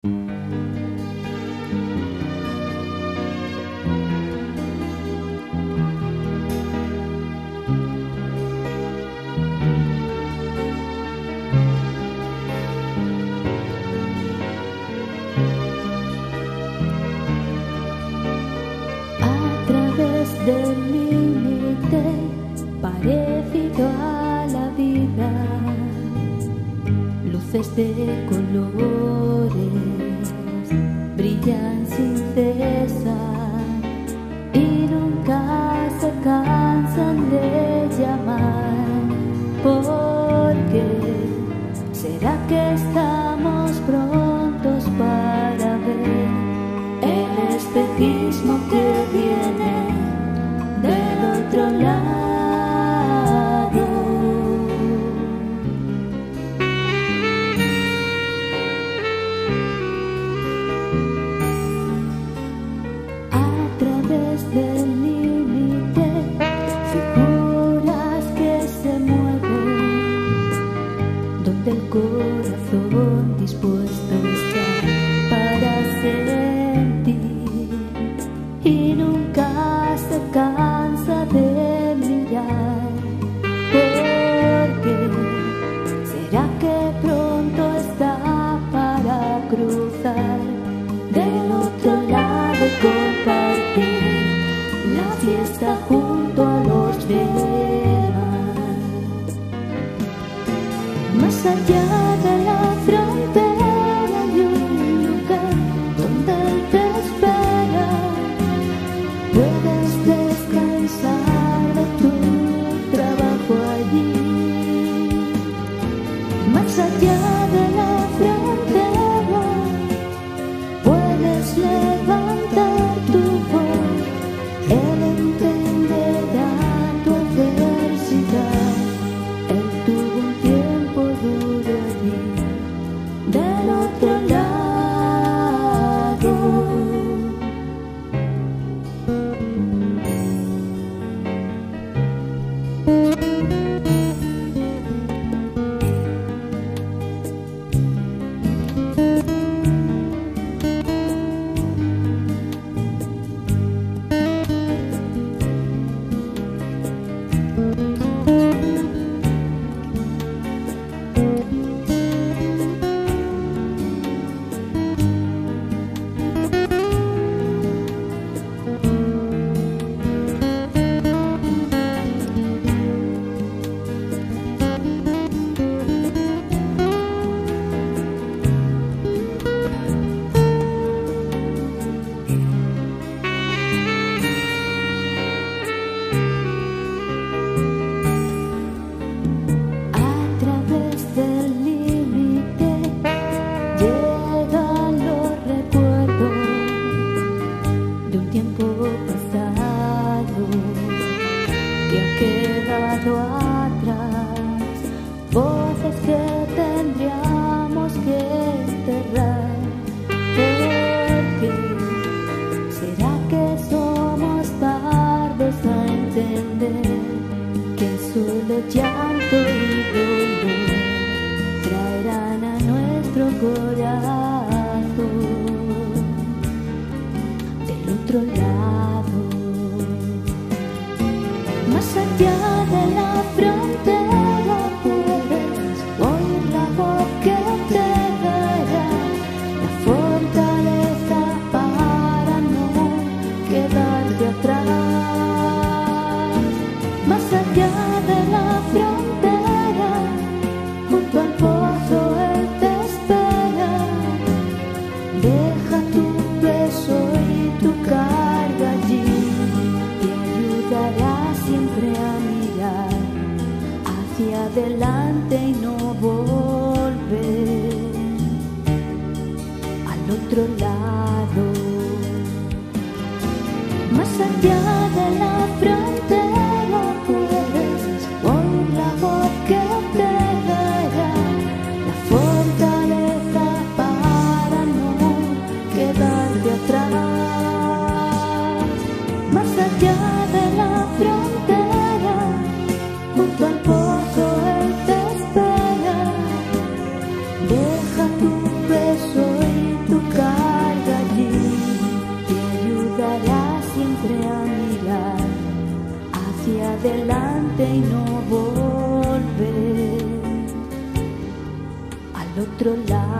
A través del límite parecido a la vida, luces de color. saja donde el corazón dispuesto está. the love. solo llanto y dolor traerán a nuestro corazón del otro lado, más allá. De la frontera, junto al pozo él te espera. Deja tu peso y tu carga allí, te ayudará siempre a mirar hacia adelante y no volver al otro lado. Más allá de la Allá de la frontera, junto al pozo, él te espera. Deja tu beso y tu carga allí, te ayudarás siempre a mirar hacia adelante y no volver. Al otro lado.